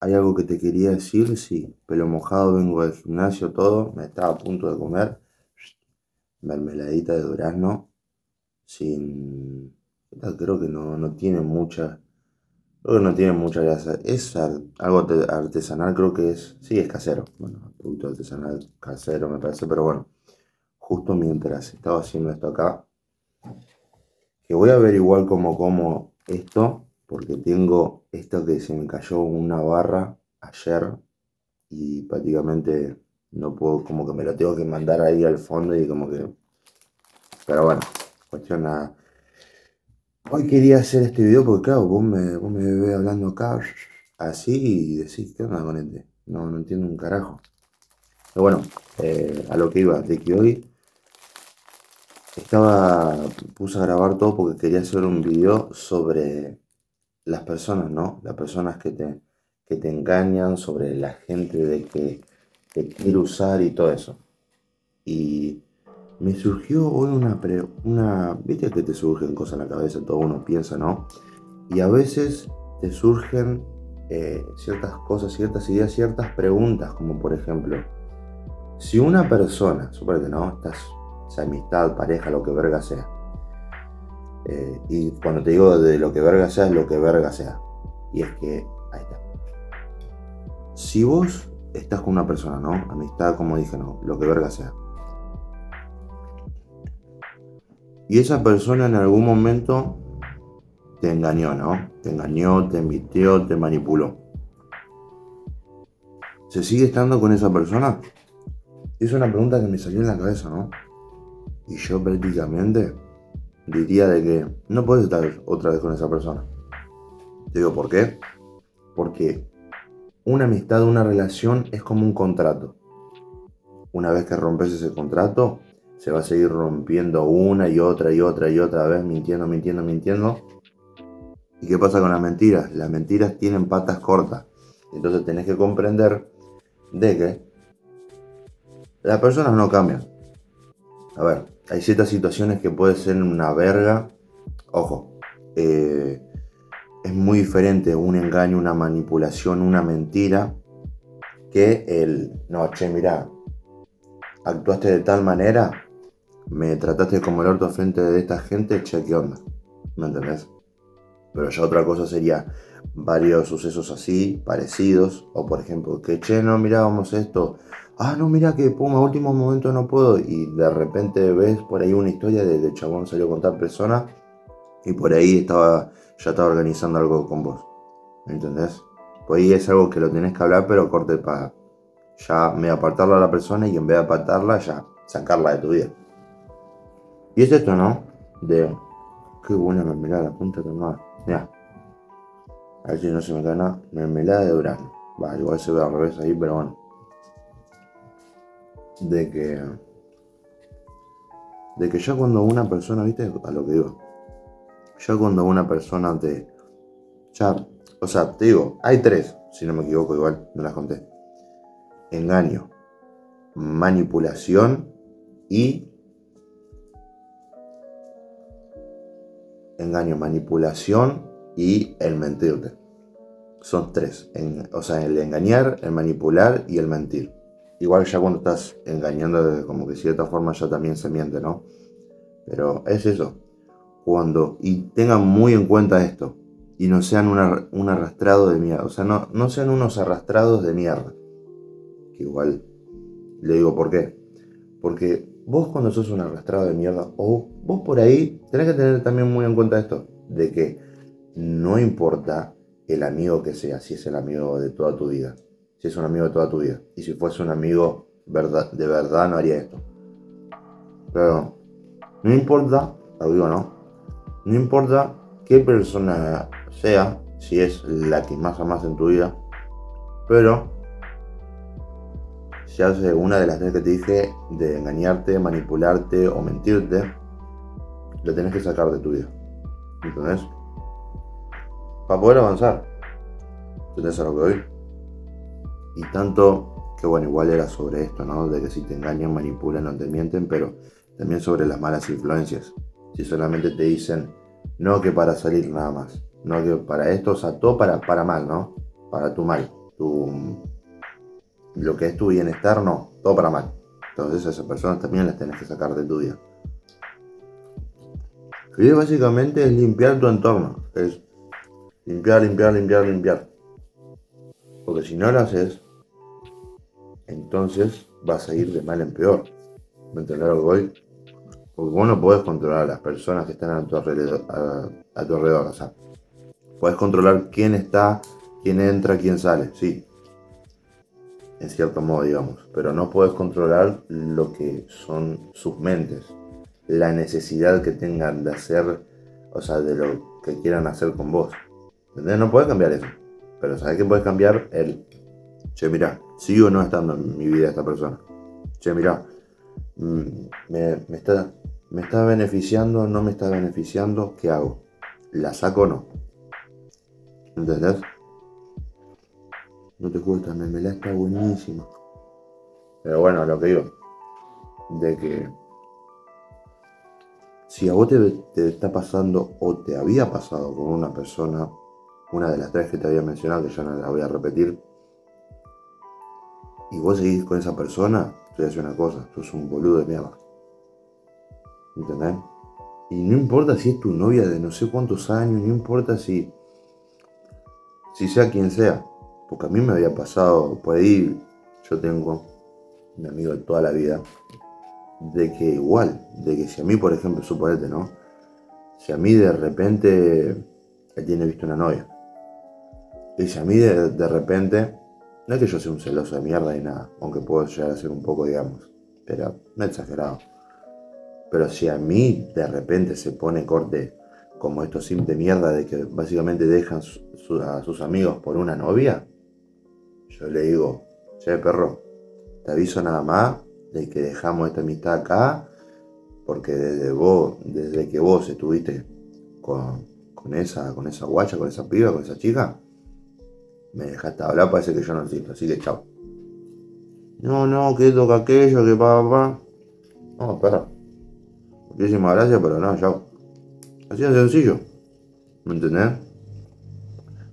hay algo que te quería decir, sí, pelo mojado, vengo del gimnasio, todo, me estaba a punto de comer, mermeladita de durazno, sin, creo que no, no tiene mucha, creo que no tiene mucha grasa, es algo artesanal, creo que es, sí, es casero, bueno, producto artesanal, casero me parece, pero bueno, justo mientras estaba haciendo esto acá, que voy a ver igual como como esto, porque tengo esto que se me cayó una barra ayer y prácticamente no puedo, como que me lo tengo que mandar ahí al fondo y como que... Pero bueno, cuestión nada. Hoy quería hacer este video porque claro, vos me, vos me ves hablando acá así y decís, ¿qué onda con este? No, no entiendo un carajo. Pero bueno, eh, a lo que iba, de que hoy estaba, puse a grabar todo porque quería hacer un video sobre las personas, ¿no? Las personas que te, que te engañan, sobre la gente de que te quiere usar y todo eso. Y me surgió hoy una, una, viste que te surgen cosas en la cabeza, todo uno piensa, ¿no? Y a veces te surgen eh, ciertas cosas, ciertas ideas, ciertas preguntas, como por ejemplo, si una persona, suponete, ¿no? Estás, amistad, pareja, lo que verga sea, eh, y cuando te digo de lo que verga sea, es lo que verga sea. Y es que, ahí está. Si vos estás con una persona, ¿no? Amistad, como dije, no, lo que verga sea. Y esa persona en algún momento te engañó, ¿no? Te engañó, te emitió, te manipuló. ¿Se sigue estando con esa persona? Es una pregunta que me salió en la cabeza, ¿no? Y yo prácticamente diría de que no puedes estar otra vez con esa persona. Te digo por qué. Porque una amistad, una relación es como un contrato. Una vez que rompes ese contrato, se va a seguir rompiendo una y otra y otra y otra vez, mintiendo, mintiendo, mintiendo. ¿Y qué pasa con las mentiras? Las mentiras tienen patas cortas. Entonces tenés que comprender de que las personas no cambian. A ver, hay ciertas situaciones que puede ser una verga. Ojo, eh, es muy diferente un engaño, una manipulación, una mentira que el, no, che, mira, actuaste de tal manera, me trataste como el orto frente de esta gente, che, ¿qué onda? ¿Me entendés? Pero ya otra cosa sería varios sucesos así, parecidos, o por ejemplo, que che, no, mira, vamos esto, ah, no, mira que pum, a último momento no puedo. Y de repente ves por ahí una historia de, chabón salió con tal persona y por ahí estaba, ya estaba organizando algo con vos. ¿Me entendés? Por ahí es algo que lo tenés que hablar, pero corte para ya me apartarla a la persona y en vez de apartarla, ya sacarla de tu vida. Y es esto, ¿no? De. Qué buena mermelada, la punta de tomada. Mira. A ver si no se me gana. Mermelada de durazno. Va, igual se ve al revés ahí, pero bueno de que de que ya cuando una persona, viste, a lo que digo, ya cuando una persona te, ya, o sea, te digo, hay tres, si no me equivoco, igual, no las conté. Engaño, manipulación y engaño, manipulación y el mentirte. Son tres, o sea, el engañar, el manipular y el mentir igual ya cuando estás engañando, como que de cierta forma ya también se miente, ¿no? Pero es eso. Cuando, y tengan muy en cuenta esto, y no sean un arrastrado de mierda, o sea, no, no sean unos arrastrados de mierda. Que igual le digo por qué. Porque vos cuando sos un arrastrado de mierda, o vos por ahí, tenés que tener también muy en cuenta esto, de que no importa el amigo que sea, si es el amigo de toda tu vida si es un amigo de toda tu vida. Y si fuese un amigo verdad, de verdad, no haría esto. Pero no importa, lo digo no, no importa qué persona sea, si es la que más amas en tu vida, pero si hace una de las tres que te dije de engañarte, manipularte o mentirte, lo tenés que sacar de tu vida. ¿Entendés? Para poder avanzar. ¿Entendés a lo que hoy? Y tanto que bueno, igual era sobre esto, ¿no? De que si te engañan, manipulan, no te mienten, pero también sobre las malas influencias. Si solamente te dicen, no que para salir nada más, no que para esto, o sea, todo para, para mal, ¿no? Para tu mal. tu, lo que es tu bienestar, no, todo para mal. Entonces a esas personas también las tenés que sacar de tu vida. Y básicamente es limpiar tu entorno. Es limpiar, limpiar, limpiar, limpiar. Porque si no lo haces, entonces vas a ir de mal en peor. ¿Me entendés que voy? Porque vos no podés controlar a las personas que están a tu alrededor. O sea, podés controlar quién está, quién entra, quién sale, sí. En cierto modo, digamos. Pero no podés controlar lo que son sus mentes. La necesidad que tengan de hacer, o sea, de lo que quieran hacer con vos. ¿Entendés? No podés cambiar eso. Pero ¿sabes qué puedes cambiar? El, che, mira, sigo no estando en mi vida esta persona. Che, mira, mm, me, está, me está beneficiando, no me está beneficiando, ¿qué hago? ¿La saco o no? ¿Entendés? No te gusta, la está buenísima. Pero bueno, lo que digo, de que si a vos te, te, está pasando o te había pasado con una persona, una de las tres que te había mencionado, que ya no la voy a repetir, y vos seguís con esa persona, te voy a decir una cosa, sos un boludo de mierda. ¿Entendés? Y no importa si es tu novia de no sé cuántos años, no importa si, si sea quien sea. Porque a mí me había pasado, por ahí yo tengo un amigo de toda la vida, de que igual, de que si a mí, por ejemplo, suponete, ¿no? Si a mí de repente él tiene visto una novia, y si a mí de, de repente, no es que yo sea un celoso de mierda y nada, aunque puedo llegar a ser un poco, digamos, pero no exagerado. Pero si a mí de repente se pone corte como estos sims de mierda de que básicamente dejan a sus amigos por una novia, yo le digo, che perro, te aviso nada más de que dejamos esta amistad acá, porque desde vos, desde que vos estuviste con, esa, con esa guacha, con esa piba, con esa chica, me dejaste hablar, parece que yo no necesito, así que chao. No, no, que toca aquello, que pa, pa. No, perro. Muchísimas gracias, pero no, chao. Así de sencillo. ¿Me entendés?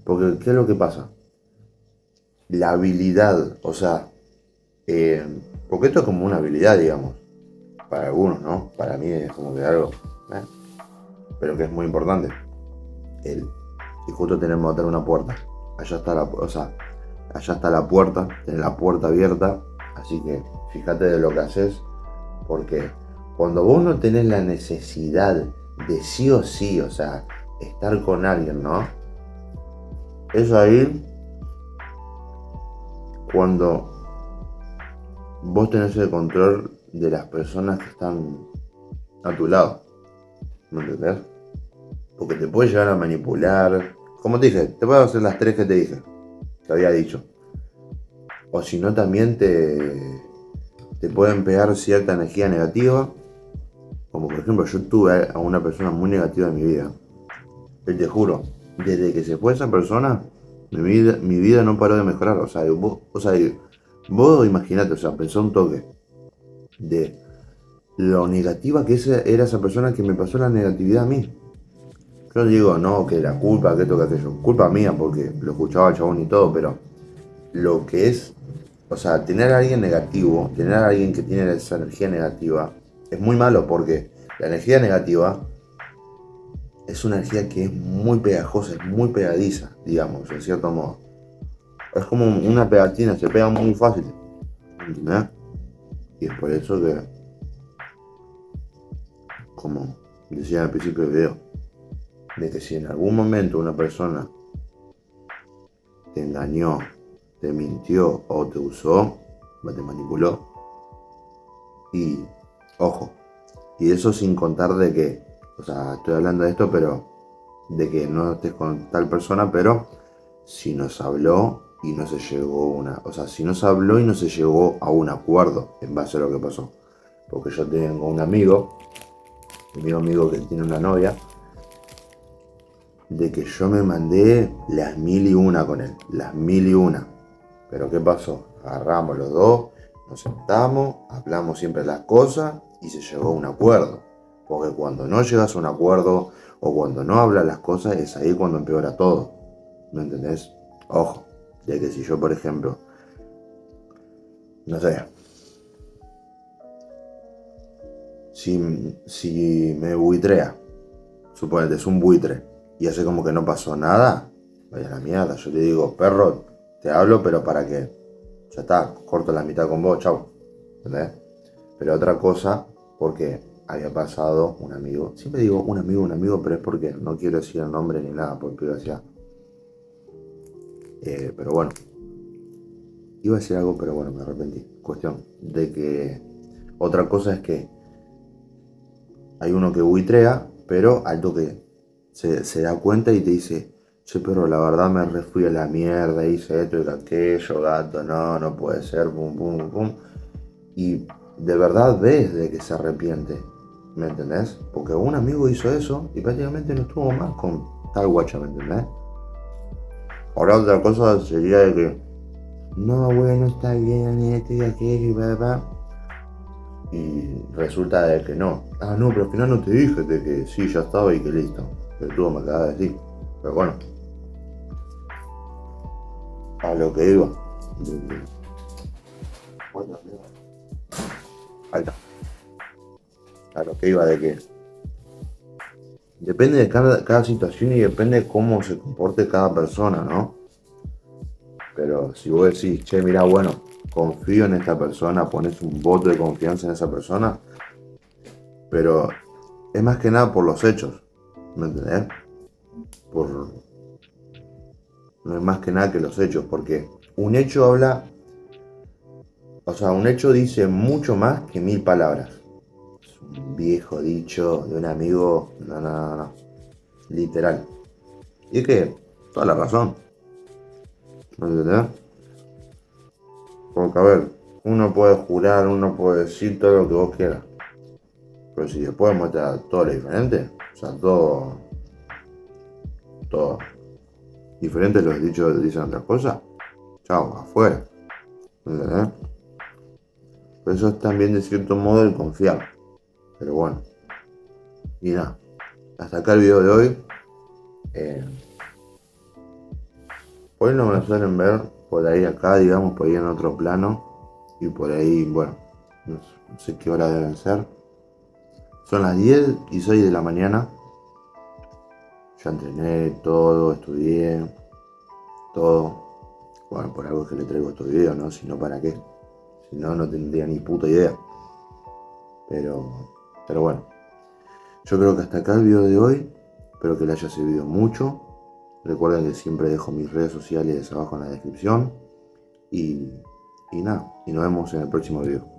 Porque, ¿qué es lo que pasa? La habilidad, o sea, eh, porque esto es como una habilidad, digamos. Para algunos, ¿no? Para mí es como que algo. ¿eh? Pero que es muy importante. El, y justo tenemos que una puerta. Allá está la, o sea, allá está la puerta, tenés la puerta abierta. Así que fíjate de lo que haces. Porque cuando vos no tenés la necesidad de sí o sí, o sea, estar con alguien, ¿no? Es ahí cuando vos tenés el control de las personas que están a tu lado. ¿Me entendés? Porque te puede llegar a manipular. Como te dije, te puedo hacer las tres que te dije, que había dicho. O si no, también te, te pueden pegar cierta energía negativa como por ejemplo, yo tuve a una persona muy negativa en mi vida. Y te juro, desde que se fue esa persona, mi vida, mi vida no paró de mejorar. O sea, vos, o sea, vos imaginate, o sea, pensó un toque de lo negativa que era esa persona que me pasó la negatividad a mí. Yo digo, no, que la culpa, que toca aquello. Culpa mía porque lo escuchaba el chabón y todo, pero lo que es, o sea, tener a alguien negativo, tener a alguien que tiene esa energía negativa, es muy malo porque la energía negativa es una energía que es muy pegajosa, es muy pegadiza, digamos, en cierto modo. Es como una pegatina, se pega muy fácil. ¿Entendés? Y es por eso que, como decía al principio del video, de que si en algún momento una persona te engañó, te mintió o te usó, te manipuló, y Ojo. Y eso sin contar de que, o sea, estoy hablando de esto, pero de que no estés con tal persona, pero si nos habló y no se llegó una, o sea, si nos habló y no se llegó a un acuerdo en base a lo que pasó. Porque yo tengo un amigo, mi amigo que tiene una novia, de que yo me mandé las mil y una con él, las mil y una. Pero ¿qué pasó? Agarramos los dos, nos sentamos, hablamos siempre las cosas y se llegó a un acuerdo. Porque cuando no llegas a un acuerdo o cuando no hablas las cosas es ahí cuando empeora todo. ¿Me entendés? Ojo, De que si yo, por ejemplo, no sé, si, si me buitrea, suponete, es un buitre, y hace como que no pasó nada, vaya la mierda. Yo te digo, perro, te hablo, pero para que ya está, corto la mitad con vos, chao. ¿Entendés? Pero otra cosa, porque había pasado un amigo, siempre digo un amigo, un amigo, pero es porque no quiero decir el nombre ni nada por privacidad. Eh, pero bueno, iba a decir algo, pero bueno, me arrepentí. Cuestión de que otra cosa es que hay uno que buitrea, pero al toque se, da cuenta y te dice, che, pero la verdad me refui a la mierda, hice esto y aquello, gato, no, no puede ser, pum, pum, pum. Y de verdad ves de que se arrepiente, ¿me entendés? Porque un amigo hizo eso y prácticamente no estuvo más con tal guacha, ¿me entendés? Ahora otra cosa sería de que, no, bueno, está bien, esto y aquello y bla. Y resulta de que no. Ah, no, pero al final no te dije de que sí, ya estaba y que listo. Pero tú me acabas de decir. Pero bueno. A lo que iba. Está. A lo que iba de que. Depende de cada, cada situación y depende de cómo se comporte cada persona, ¿no? Pero si vos decís, che, mira, bueno, confío en esta persona, pones un voto de confianza en esa persona, pero es más que nada por los hechos, ¿me entendés? Por, no es más que nada que los hechos, porque un hecho habla, o sea, un hecho dice mucho más que mil palabras. Es un viejo dicho de un amigo, no, no, no, no, literal. Y es que, toda la razón. ¿Me entendés? Porque, a ver, uno puede jurar, uno puede decir todo lo que vos quieras. Pero si después muestra todo lo diferente, o sea, todo. todo diferente los dichos dicen otras cosas, chao, afuera. ¿Entendés? Eso es también de cierto modo el confiar. Pero bueno. Y nada. Hasta acá el video de hoy. Eh, hoy no me suelen ver por ahí acá, digamos, por ahí en otro plano. Y por ahí, bueno, no sé qué hora deben ser. Son las 10 y 6 de la mañana. Ya entrené todo, estudié, todo. Bueno, por algo es que le traigo estos videos, ¿no? Si no, ¿para qué? Si no, no tendría ni puta idea. Pero, pero bueno. Yo creo que hasta acá el video de hoy. Espero que le haya servido mucho. Recuerden que siempre dejo mis redes sociales abajo en la descripción. Y, y nada, y nos vemos en el próximo video.